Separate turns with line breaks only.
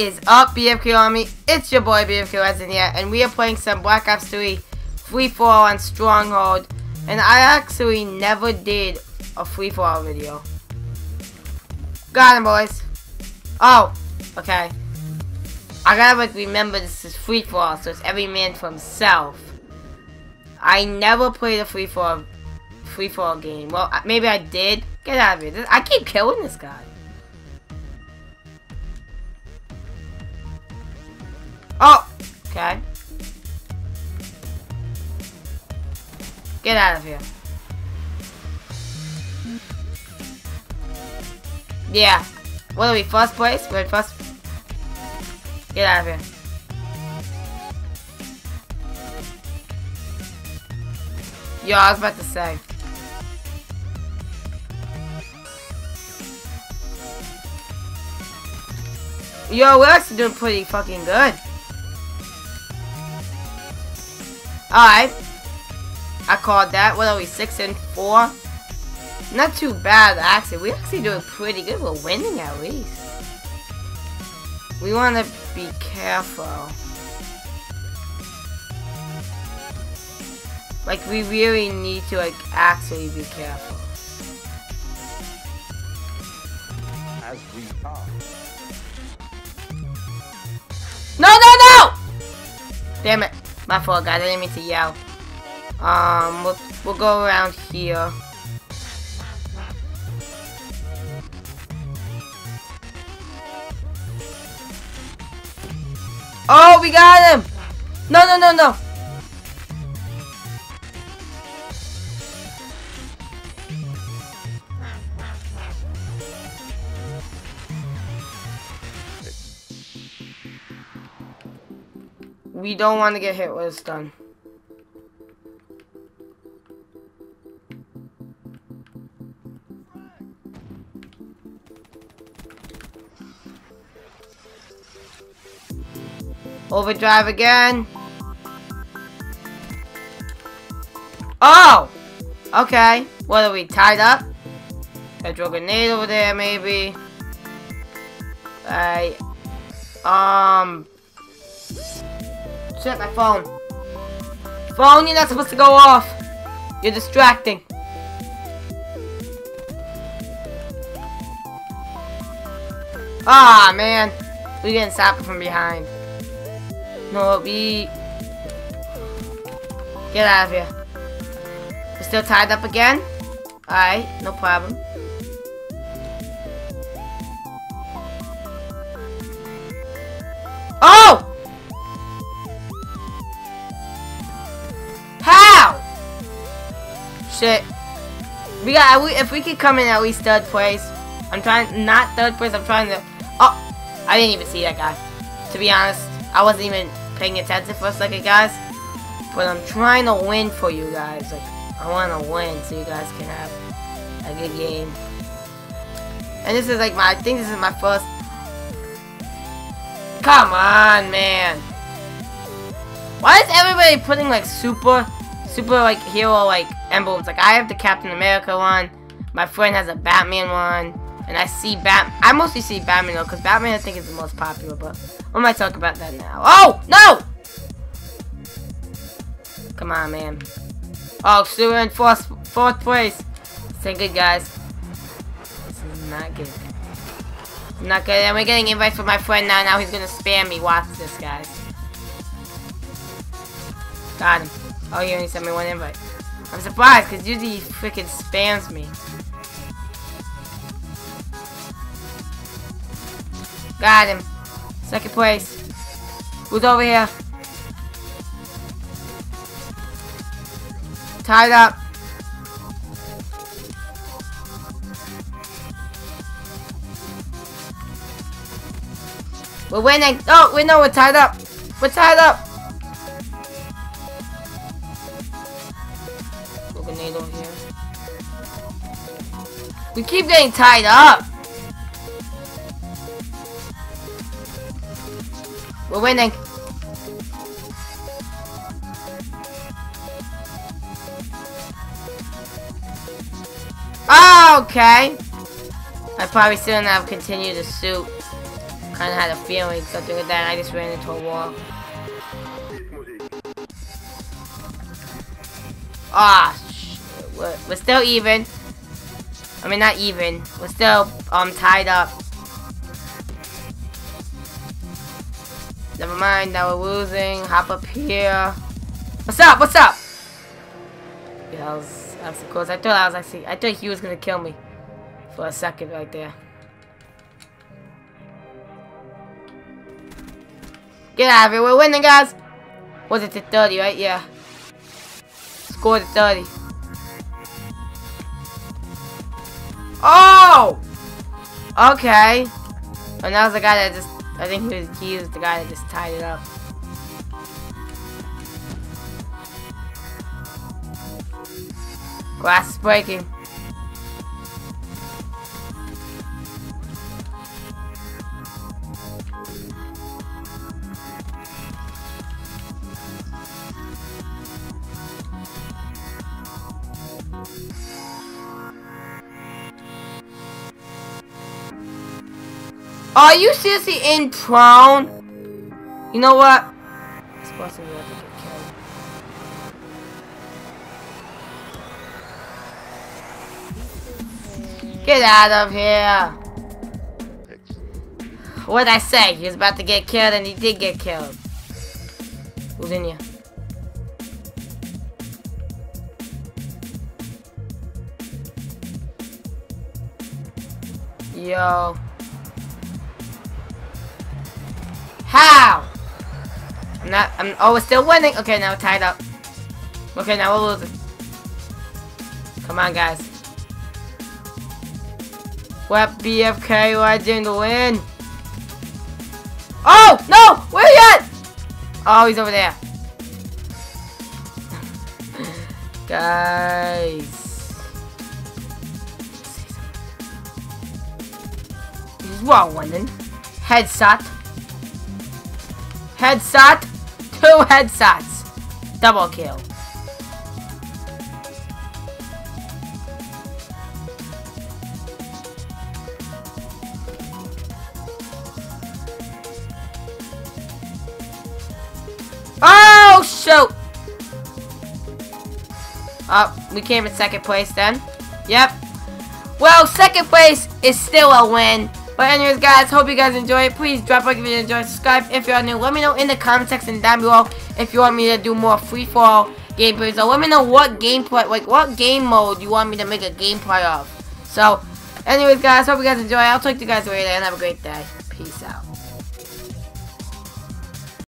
is up, BFK Army? It's your boy BFK Resident here, and we are playing some Black Ops 3 Free For All on Stronghold. And I actually never did a Free For All video. Got him, boys. Oh, okay. I gotta like remember this is Free For All, so it's every man for himself. I never played a Free For All, free for all game. Well, maybe I did. Get out of here. I keep killing this guy. Oh! Okay. Get out of here. Yeah. What are we, first place? We're first... Get out of here. Yo, I was about to say. Yo, we're actually doing pretty fucking good. Alright. I called that. What are we, 6 and 4? Not too bad, actually. We're actually doing pretty good. We're winning at least. We want to be careful. Like, we really need to, like, actually be careful. As we are. No, no, no! Damn it. My fault, guys. I didn't mean to yell. Um, we'll, we'll go around here. Oh, we got him! No, no, no, no! We don't want to get hit with it's done. Overdrive again. Oh! Okay. What are we, tied up? I throw a grenade over there, maybe. I... Um... Shit, my phone. Phone, you're not supposed to go off. You're distracting. Ah, man. We're getting zapped from behind. No, we... Get out of here. We're still tied up again? Alright, no problem. Shit. We got, if we could come in at least third place. I'm trying, not third place, I'm trying to, oh, I didn't even see that guy. To be honest, I wasn't even paying attention for a second, guys. But I'm trying to win for you guys. Like, I want to win so you guys can have a good game. And this is like my, I think this is my first. Come on, man. Why is everybody putting like super super like hero like emblems. Like I have the Captain America one. My friend has a Batman one. And I see Bat I mostly see Batman though, because Batman I think is the most popular, but we might talk about that now. Oh! No! Come on, man. Oh, we're in fourth fourth place. Say good guys. This is not good. Not good. And we're getting invites from my friend now. Now he's gonna spam me. Watch this, guys. Got him. Oh, you only sent me one invite. I'm surprised, because usually he freaking spams me. Got him. Second place. Who's over here? Tied up. We're winning. Oh, we know we're tied up. We're tied up. Here. We keep getting tied up. We're winning. Oh, okay. I probably shouldn't have continued to shoot. Kinda had a feeling something like that. I just ran into a wall. Ah, we're, we're still even. I mean, not even. We're still um tied up. Never mind, now we're losing. Hop up here. What's up? What's up? Yeah, I was, I was close. I thought I was actually, I thought he was gonna kill me for a second right there. Get out of here. We're winning, guys. Was it to 30, right? Yeah. Scored to 30. Oh! Okay. And that was the guy that just, I think he was, he was the guy that just tied it up. Glass is breaking. Are you seriously in prone? You know what? to get killed. Get out of here! What did I say? He was about to get killed and he did get killed. Who's in here? Yo. How? I'm not, I'm, oh, we're still winning. Okay, now we're tied up. Okay, now we're losing. Come on, guys. What BFK legend win? Oh, no! Where he at? Oh, he's over there. guys. He's well winning. Headshot. Headshot. Two headshots. Double kill. Oh, shoot! Oh, we came in second place then. Yep. Well, second place is still a win. But anyways, guys, hope you guys enjoy it. Please drop a like if you enjoy. Subscribe if you're new. Let me know in the comment section down below if you want me to do more free-for-all gameplays. So let me know what gameplay, like what game mode you want me to make a gameplay of. So, anyways, guys, hope you guys enjoy. I'll talk to you guys later and have a great day. Peace out.